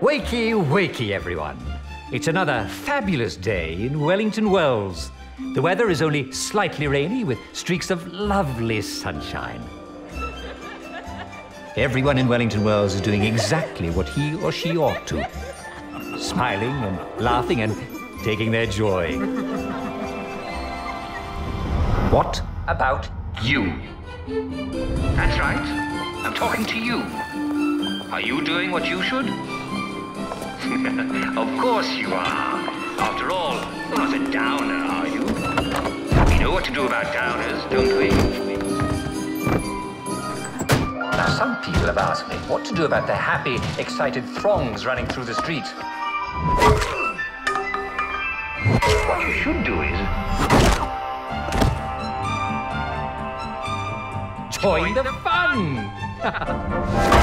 Wakey, wakey, everyone. It's another fabulous day in Wellington Wells. The weather is only slightly rainy with streaks of lovely sunshine. Everyone in Wellington Wells is doing exactly what he or she ought to smiling and laughing and taking their joy. What about you? That's right. I'm talking to you. Are you doing what you should? of course you are. After all, you're not a downer, are you? We know what to do about downers, don't we? Now, some people have asked me what to do about the happy, excited throngs running through the street. What you should do is Join the fun!